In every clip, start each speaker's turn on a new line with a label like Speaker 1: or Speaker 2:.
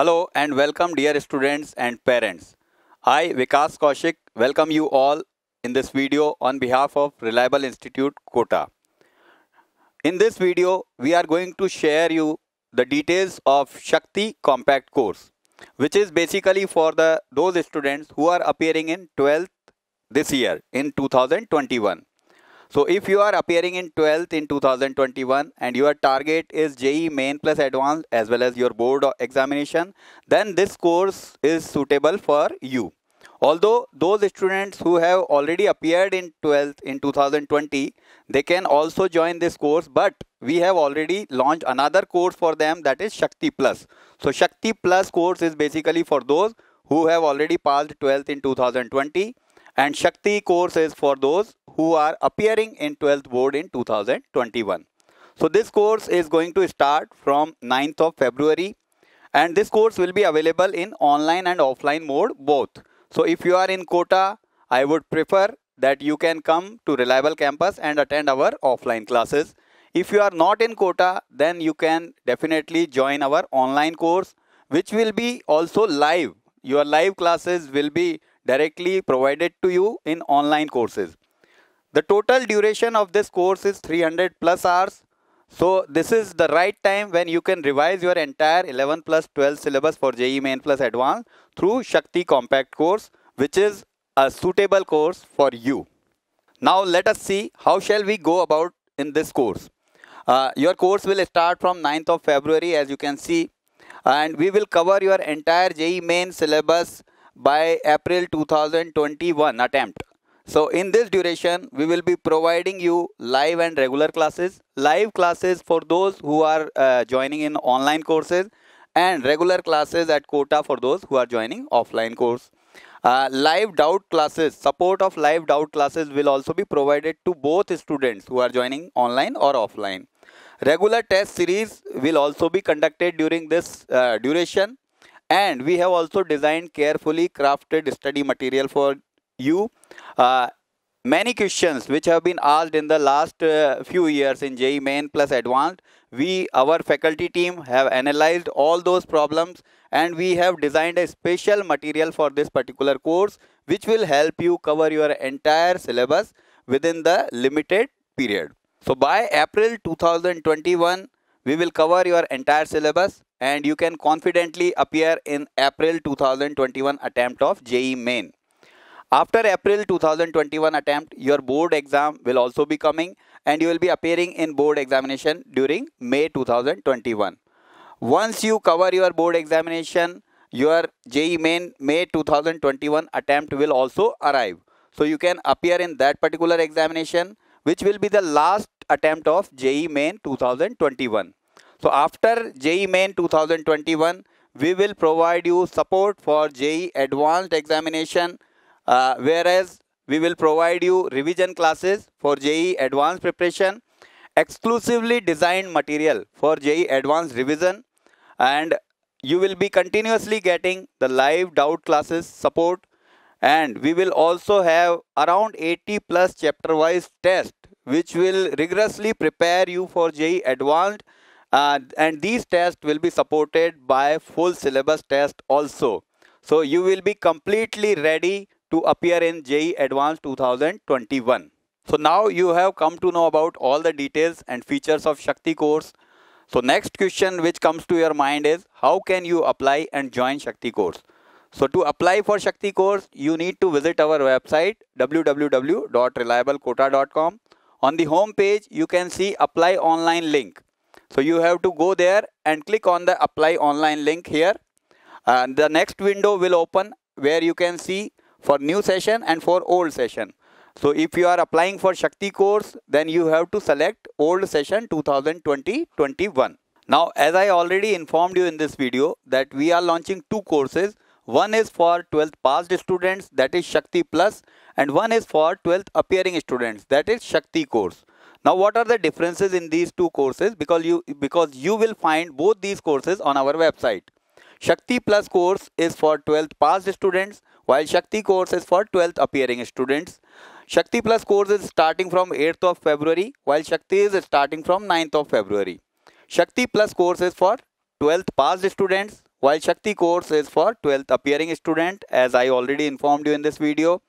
Speaker 1: Hello and welcome dear students and parents. I Vikas Kaushik welcome you all in this video on behalf of Reliable Institute Kota. In this video we are going to share you the details of Shakti Compact course which is basically for the those students who are appearing in 12th this year in 2021. So if you are appearing in 12th in 2021 and your target is JEE main plus advanced as well as your board examination, then this course is suitable for you. Although those students who have already appeared in 12th in 2020, they can also join this course, but we have already launched another course for them that is Shakti Plus. So Shakti Plus course is basically for those who have already passed 12th in 2020 and Shakti course is for those who are appearing in 12th board in 2021. So this course is going to start from 9th of February and this course will be available in online and offline mode both. So if you are in Kota, I would prefer that you can come to Reliable Campus and attend our offline classes. If you are not in Kota, then you can definitely join our online course which will be also live. Your live classes will be directly provided to you in online courses. The total duration of this course is 300 plus hours. So this is the right time when you can revise your entire 11 plus 12 syllabus for JEE Main plus Advanced through Shakti Compact course which is a suitable course for you. Now let us see how shall we go about in this course. Uh, your course will start from 9th of February as you can see and we will cover your entire JEE Main syllabus by April 2021 attempt. So in this duration, we will be providing you live and regular classes. Live classes for those who are uh, joining in online courses and regular classes at Kota for those who are joining offline course. Uh, live doubt classes, support of live doubt classes will also be provided to both students who are joining online or offline. Regular test series will also be conducted during this uh, duration and we have also designed carefully crafted study material for you many questions which have been asked in the last uh, few years in JEE Main plus Advanced, we, our faculty team have analyzed all those problems and we have designed a special material for this particular course which will help you cover your entire syllabus within the limited period. So by April 2021, we will cover your entire syllabus and you can confidently appear in April 2021 attempt of JEE Main. After April 2021 attempt, your board exam will also be coming and you will be appearing in board examination during May 2021. Once you cover your board examination, your JEE main May 2021 attempt will also arrive. So you can appear in that particular examination which will be the last attempt of JEE main 2021. So after JEE main 2021, we will provide you support for JEE advanced examination uh, whereas we will provide you revision classes for JEE advanced preparation, exclusively designed material for JEE advanced revision and you will be continuously getting the live doubt classes support and we will also have around 80 plus chapter wise test which will rigorously prepare you for JEE advanced uh, and these tests will be supported by full syllabus test also. So you will be completely ready to appear in JEE Advanced 2021. So now you have come to know about all the details and features of Shakti course. So next question which comes to your mind is how can you apply and join Shakti course? So to apply for Shakti course, you need to visit our website www.reliablekota.com. On the home page, you can see apply online link. So you have to go there and click on the apply online link here. And the next window will open where you can see for new session and for old session. So if you are applying for Shakti course, then you have to select old session 2020-21. Now, as I already informed you in this video that we are launching two courses. One is for 12th passed students that is Shakti Plus and one is for 12th appearing students that is Shakti course. Now what are the differences in these two courses because you because you will find both these courses on our website. Shakti Plus course is for 12th passed students while Shakti course is for 12th appearing students. Shakti Plus course is starting from 8th of February while Shakti is starting from 9th of February. Shakti Plus course is for 12th passed students while Shakti course is for 12th appearing student as I already informed you in this video.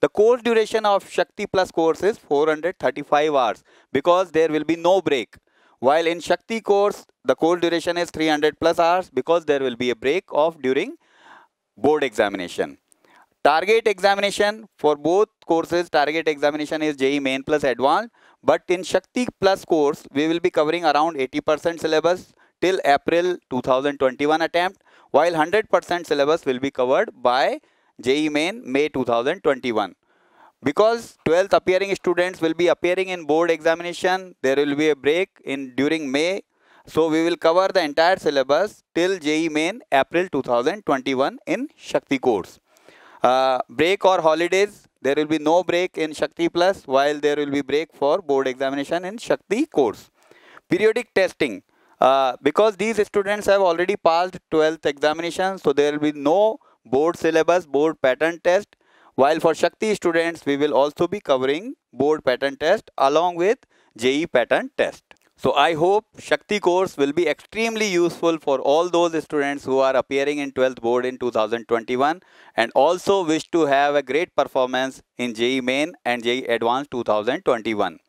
Speaker 1: The course duration of Shakti Plus course is 435 hours because there will be no break. While in Shakti course, the course duration is 300 plus hours because there will be a break of during board examination. Target examination for both courses, target examination is JEE Main plus Advanced. But in Shakti Plus course, we will be covering around 80% syllabus till April 2021 attempt, while 100% syllabus will be covered by JEE Main May 2021. Because 12th appearing students will be appearing in board examination, there will be a break in during May. So we will cover the entire syllabus till JEE Main April 2021 in Shakti course. Uh, break or holidays, there will be no break in Shakti Plus while there will be break for board examination in Shakti course. Periodic testing, uh, because these students have already passed 12th examination, so there will be no board syllabus, board pattern test while for Shakti students, we will also be covering board pattern test along with JEE pattern test. So I hope Shakti course will be extremely useful for all those students who are appearing in 12th board in 2021 and also wish to have a great performance in JEE Main and JEE Advanced 2021.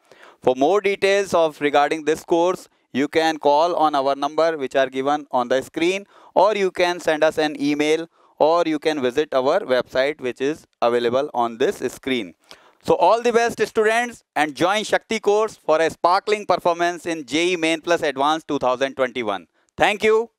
Speaker 1: For more details of regarding this course, you can call on our number which are given on the screen or you can send us an email or you can visit our website which is available on this screen. So all the best students and join Shakti course for a sparkling performance in JEE Main Plus Advanced 2021. Thank you.